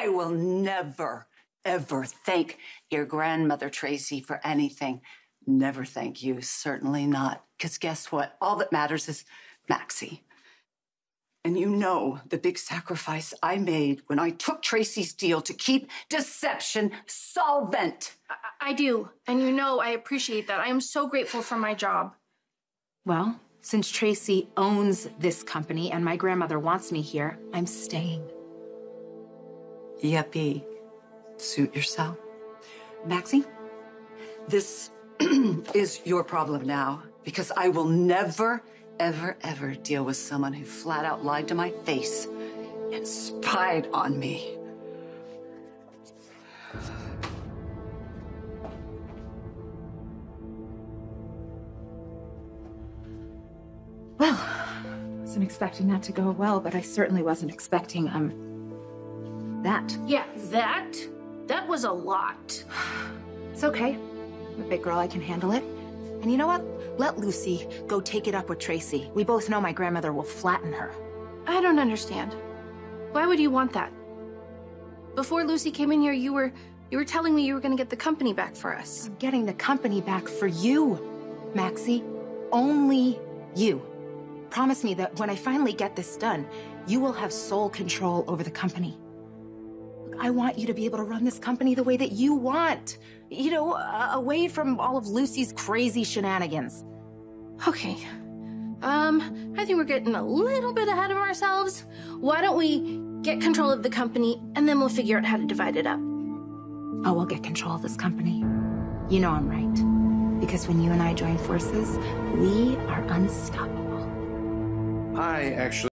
I will never, ever thank your grandmother, Tracy, for anything. Never thank you, certainly not. Because guess what? All that matters is Maxie. And you know the big sacrifice I made when I took Tracy's deal to keep deception solvent. I, I do. And you know I appreciate that. I am so grateful for my job. Well, since Tracy owns this company and my grandmother wants me here, I'm staying. Yippee. Suit yourself. Maxie, this is your problem now because I will never, ever, ever deal with someone who flat out lied to my face and spied on me. Well, wasn't expecting that to go well, but I certainly wasn't expecting, um, that. Yeah, that? That was a lot. It's okay. I'm a big girl, I can handle it. And you know what? Let Lucy go take it up with Tracy. We both know my grandmother will flatten her. I don't understand. Why would you want that? Before Lucy came in here, you were you were telling me you were going to get the company back for us. I'm getting the company back for you, Maxie. Only you. Promise me that when I finally get this done, you will have sole control over the company. Look, I want you to be able to run this company the way that you want. You know, uh, away from all of Lucy's crazy shenanigans. Okay. Um, I think we're getting a little bit ahead of ourselves. Why don't we get control of the company and then we'll figure out how to divide it up? Oh, we'll get control of this company. You know I'm right. Because when you and I join forces, we are unstoppable. I actually